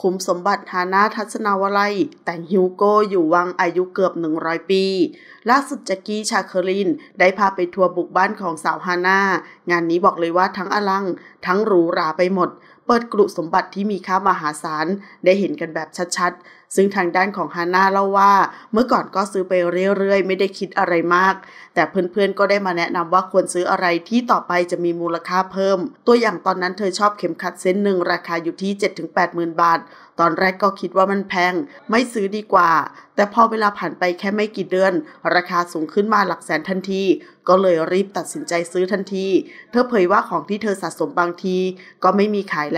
คุมสมบัติฮานาทัศนาวลัย แต่งฮิวโก้อยู่วังอายุเกือบ 100 ปี ล่าสุดแจ็กกี้ชาเคอริน ได้พาไปทัวร์บุกบ้านของสาวฮานางานนี้บอกเลยว่าทั้งอลัง ทั้งหรูหราไปหมด เปิดกลุ่สมบัติที่มีค่ามหาศาลได้เห็นกันแบบชัดๆ ซึ่งทางด้านของฮาน่าเล่าว่า เมื่อก่อนก็ซื้อไปเรื่อยๆ ไม่ได้คิดอะไรมาก แต่เพื่อนๆก็ได้มาแนะนำว่าควรซื้ออะไรที่ต่อไปจะมีมูลค่าเพิ่ม ตัวอย่างตอนนั้นเธอชอบเข็มขัดเส้นหนึ่งราคาอยู่ที่ 7-8หมื่นบาท ตอนแรกก็คิดว่ามันแพง ไม่ซื้อดีกว่า แต่พอเวลาผ่านไปแค่ไม่กี่เดือน ราคาสูงขึ้นมาหลักแสนทันที ก็เลยรีบตัดสินใจซื้อทันที เธอเผยว่าของที่เธอสะสมบางที ก็ไม่มีขายแล้ว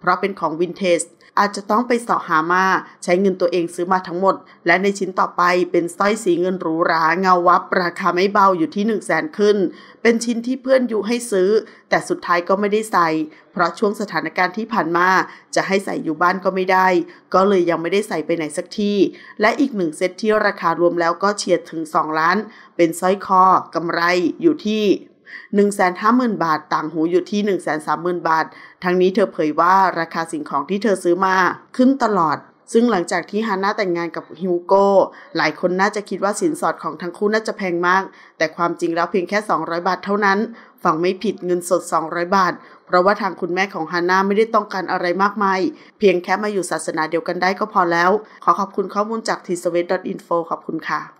เพราะเป็นของวินเทจอาจจะต้องไปสาะหามา ใช้เงินตัวเองซื้อมาทั้งหมด และในชิ้นต่อไปเป็นสร้อยสีเงินหรูหราเงาวับ ราคาไม่เบาอยู่ที่1นึ่งแสนขึ้น เป็นชิ้นที่เพื่อนยุให้ซื้อ แต่สุดท้ายก็ไม่ได้ใส่ เพราะช่วงสถานการณ์ที่ผ่านมา จะให้ใส่อยู่บ้านก็ไม่ได้ ก็เลยยังไม่ได้ใส่ไปไหนสักที่ และอีกหนึ่งเซตที่ราคารวมแล้วก็เฉียดถึง 2 ล้าน เป็นสร้อยคอกำไรอยู่ที่ 150,000 บาท ต่างหูอยู่ที่ 130,000 บาท ทั้งนี้เธอเผยว่าราคาสิ่งของที่เธอซื้อมาขึ้นตลอด ซึ่งหลังจากที่ฮาน่าแต่งงานกับฮิวโก้ หลายคนน่าจะคิดว่าสินสอดของทั้งคู่น่าจะแพงมาก แต่ความจริงแล้วเพียงแค่ 200 บาทเท่านั้นฟังไม่ผิดเงินสด 200 บาท เพราะว่าทางคุณแม่ของฮาน่าไม่ได้ต้องการอะไรมากมาย เพียงแค่มาอยู่ศาสนาเดียวกันได้ก็พอแล้ว ขอขอบคุณข้อมูลจาก t s w e t i n f o ขอบคุณค่ะ